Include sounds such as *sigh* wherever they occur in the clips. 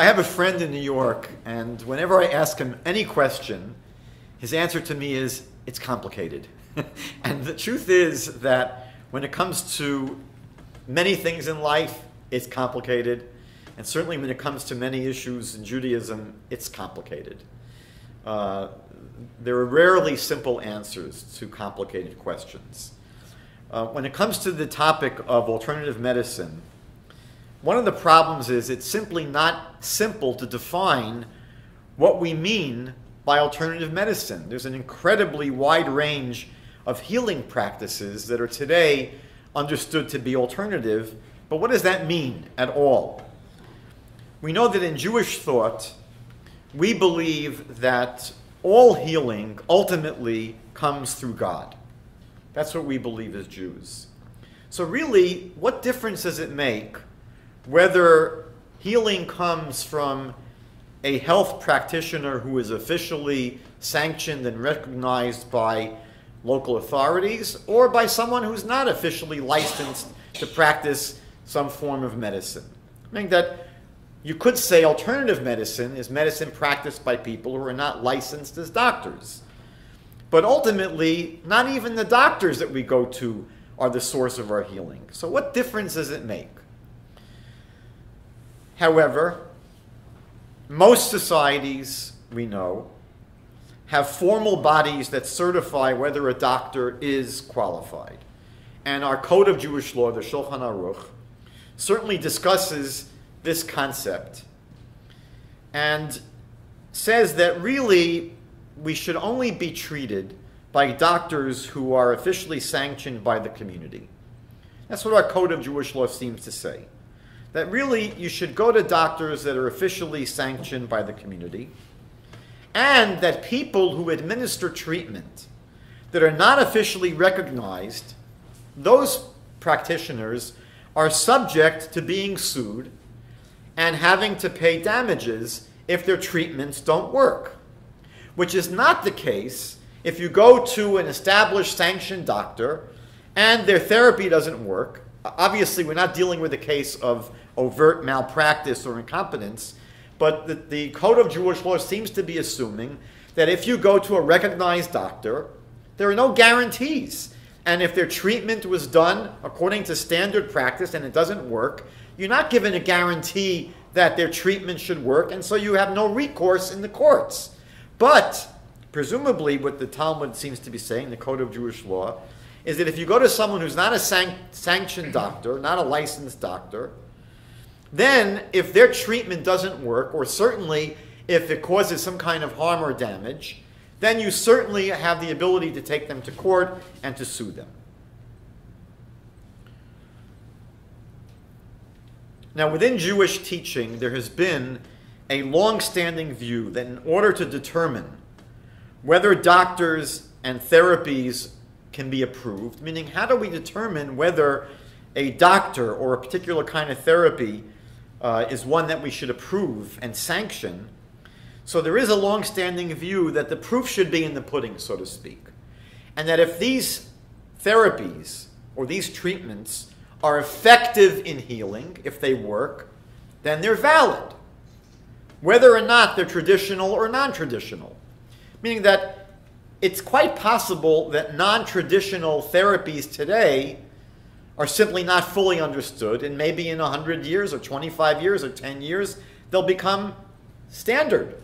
I have a friend in New York, and whenever I ask him any question, his answer to me is, it's complicated. *laughs* and the truth is that when it comes to many things in life, it's complicated. And certainly when it comes to many issues in Judaism, it's complicated. Uh, there are rarely simple answers to complicated questions. Uh, when it comes to the topic of alternative medicine, one of the problems is it's simply not simple to define what we mean by alternative medicine. There's an incredibly wide range of healing practices that are today understood to be alternative, but what does that mean at all? We know that in Jewish thought, we believe that all healing ultimately comes through God. That's what we believe as Jews. So, really, what difference does it make whether healing comes from a health practitioner who is officially sanctioned and recognized by local authorities or by someone who's not officially licensed to practice some form of medicine. I mean that you could say alternative medicine is medicine practiced by people who are not licensed as doctors. But ultimately, not even the doctors that we go to are the source of our healing. So, what difference does it make? However, most societies, we know, have formal bodies that certify whether a doctor is qualified. And our Code of Jewish Law, the Shulchan Aruch, certainly discusses this concept and says that really we should only be treated by doctors who are officially sanctioned by the community. That's what our Code of Jewish Law seems to say. That really you should go to doctors that are officially sanctioned by the community and that people who administer treatment that are not officially recognized, those practitioners are subject to being sued and having to pay damages if their treatments don't work, which is not the case if you go to an established sanctioned doctor and their therapy doesn't work. Obviously, we're not dealing with a case of overt malpractice or incompetence, but the, the Code of Jewish Law seems to be assuming that if you go to a recognized doctor, there are no guarantees. And if their treatment was done according to standard practice and it doesn't work, you're not given a guarantee that their treatment should work, and so you have no recourse in the courts. But presumably, what the Talmud seems to be saying, the Code of Jewish Law, is that if you go to someone who's not a san- sanctioned doctor, not a licensed doctor, then, if their treatment doesn't work, or certainly if it causes some kind of harm or damage, then you certainly have the ability to take them to court and to sue them. Now, within Jewish teaching, there has been a long standing view that in order to determine whether doctors and therapies can be approved, meaning how do we determine whether a doctor or a particular kind of therapy uh, is one that we should approve and sanction. So there is a long standing view that the proof should be in the pudding, so to speak. And that if these therapies or these treatments are effective in healing, if they work, then they're valid, whether or not they're traditional or non traditional. Meaning that it's quite possible that non traditional therapies today are simply not fully understood, and maybe in 100 years or 25 years or 10 years, they'll become standard.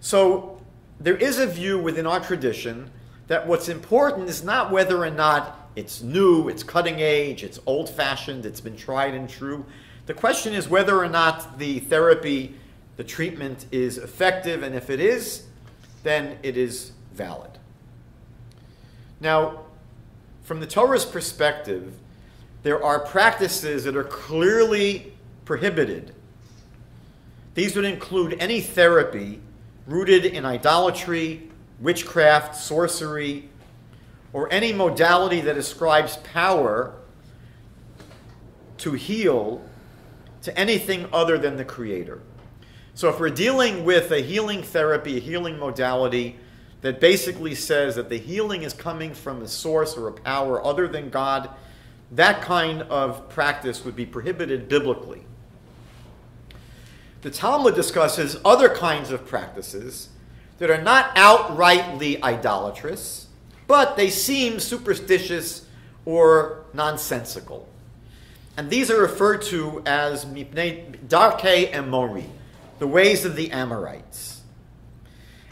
So there is a view within our tradition that what's important is not whether or not it's new, it's cutting edge, it's old fashioned, it's been tried and true. The question is whether or not the therapy, the treatment is effective, and if it is, then it is valid. Now, from the Torah's perspective, there are practices that are clearly prohibited. These would include any therapy rooted in idolatry, witchcraft, sorcery, or any modality that ascribes power to heal to anything other than the Creator. So, if we're dealing with a healing therapy, a healing modality that basically says that the healing is coming from a source or a power other than God, that kind of practice would be prohibited biblically. the Talmud discusses other kinds of practices that are not outrightly idolatrous, but they seem superstitious or nonsensical. And these are referred to as Darkei Emori, the ways of the Amorites.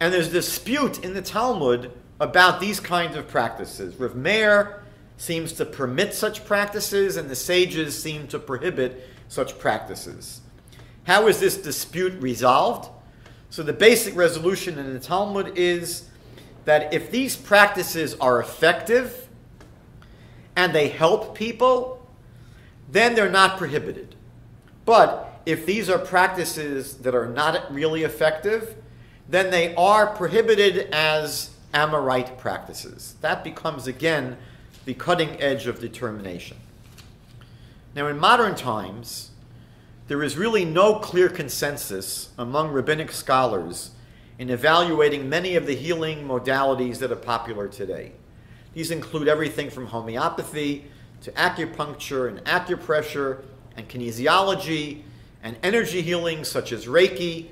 And there's dispute in the Talmud about these kinds of practices. Rav Meir seems to permit such practices, and the sages seem to prohibit such practices. How is this dispute resolved? So, the basic resolution in the Talmud is that if these practices are effective and they help people, then they're not prohibited. But if these are practices that are not really effective, then they are prohibited as Amorite practices. That becomes, again, the cutting edge of determination. Now, in modern times, there is really no clear consensus among rabbinic scholars in evaluating many of the healing modalities that are popular today. These include everything from homeopathy to acupuncture and acupressure and kinesiology and energy healing such as Reiki.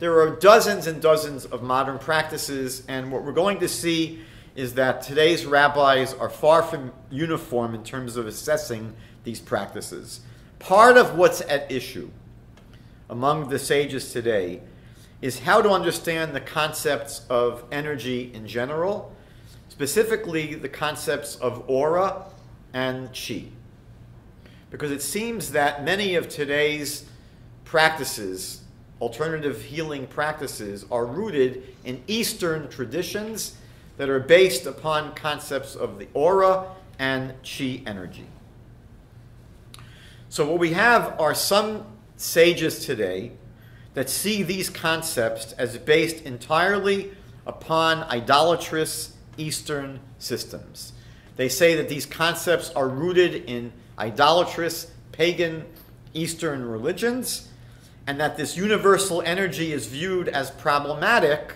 There are dozens and dozens of modern practices, and what we're going to see is that today's rabbis are far from uniform in terms of assessing these practices. Part of what's at issue among the sages today is how to understand the concepts of energy in general, specifically the concepts of aura and chi. Because it seems that many of today's practices, alternative healing practices, are rooted in Eastern traditions that are based upon concepts of the aura and chi energy. So, what we have are some sages today that see these concepts as based entirely upon idolatrous Eastern systems. They say that these concepts are rooted in idolatrous pagan Eastern religions, and that this universal energy is viewed as problematic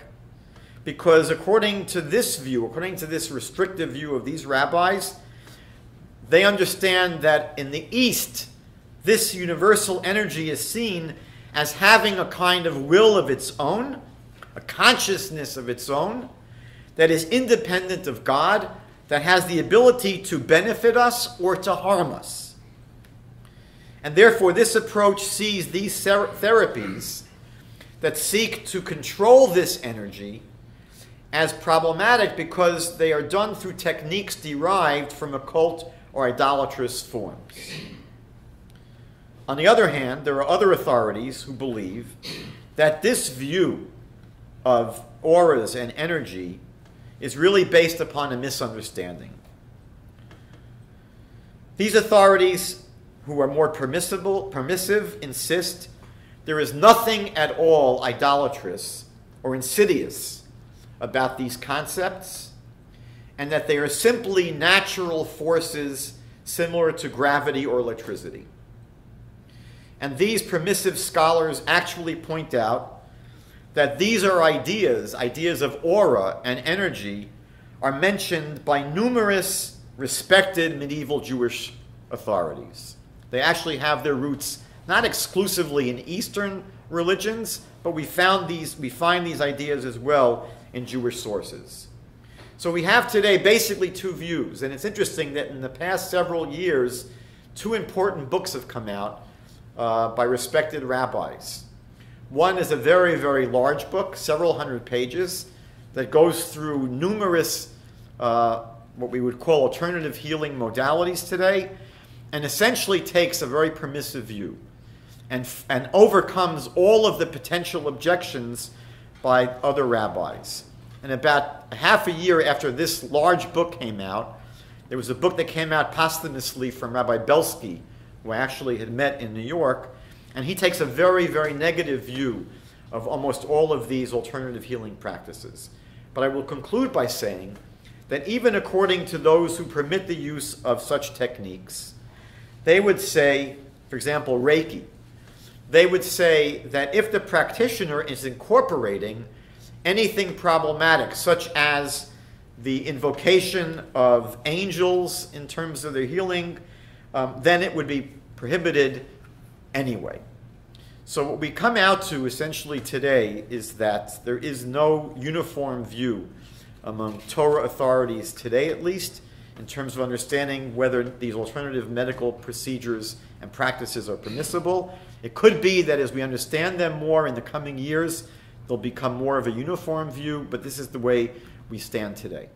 because, according to this view, according to this restrictive view of these rabbis, they understand that in the East, this universal energy is seen as having a kind of will of its own, a consciousness of its own, that is independent of God that has the ability to benefit us or to harm us. And therefore, this approach sees these ther- therapies that seek to control this energy as problematic because they are done through techniques derived from occult or idolatrous forms. On the other hand, there are other authorities who believe that this view of auras and energy is really based upon a misunderstanding. These authorities, who are more permissible, permissive, insist there is nothing at all idolatrous or insidious about these concepts, and that they are simply natural forces similar to gravity or electricity. And these permissive scholars actually point out that these are ideas, ideas of aura and energy, are mentioned by numerous respected medieval Jewish authorities. They actually have their roots not exclusively in Eastern religions, but we found these we find these ideas as well in Jewish sources. So we have today basically two views, and it's interesting that in the past several years, two important books have come out uh, by respected rabbis. One is a very, very large book, several hundred pages, that goes through numerous, uh, what we would call alternative healing modalities today, and essentially takes a very permissive view and, and overcomes all of the potential objections by other rabbis. And about half a year after this large book came out, there was a book that came out posthumously from Rabbi Belsky, who I actually had met in New York, and he takes a very, very negative view of almost all of these alternative healing practices. But I will conclude by saying that even according to those who permit the use of such techniques, they would say, for example, Reiki, they would say that if the practitioner is incorporating anything problematic, such as the invocation of angels in terms of their healing, um, then it would be prohibited anyway. So what we come out to essentially today is that there is no uniform view among Torah authorities today, at least, in terms of understanding whether these alternative medical procedures and practices are permissible. It could be that as we understand them more in the coming years, they'll become more of a uniform view, but this is the way we stand today.